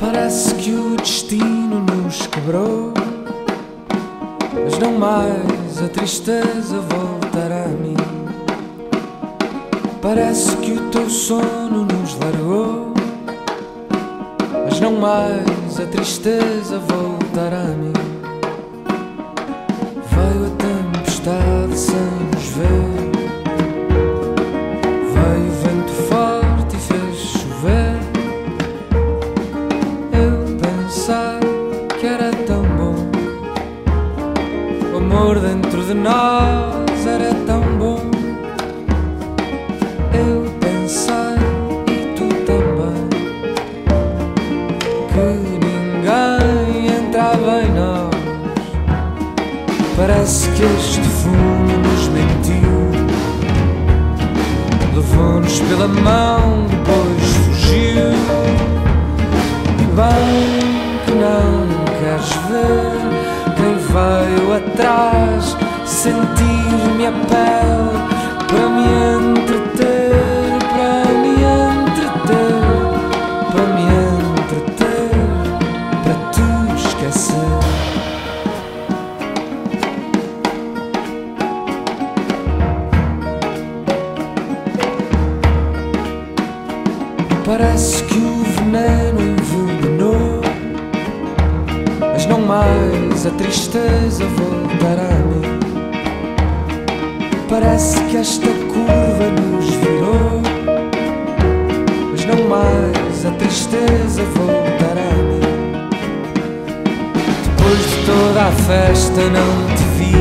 Parece que o destino nos quebrou, mas não mais a tristeza voltará a mim. Parece que o teu sono nos largou, mas não mais a tristeza voltará a mim. Amor dentro de nós era tão bom. Eu pensei e tu também que ninguém entrava em nós. Parece que este fumo nos mentiu, levou-nos pela mão, Parece que o veneno envenenou, mas não mais a tristeza voltará a mim. Parece que esta curva nos virou, mas não mais a tristeza voltará a mim. Depois de toda a festa não te vi,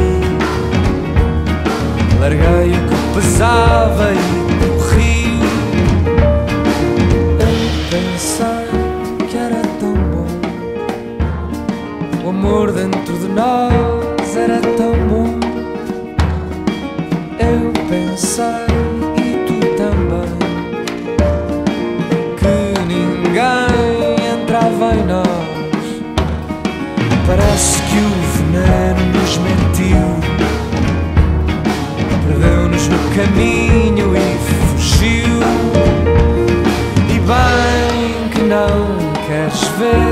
larguei o que pesava e Eu pensei e tu também que ninguém entrava em nós. Parece que o veneno nos mentiu, perdeu-nos no caminho e fugiu. E bem que não queres ver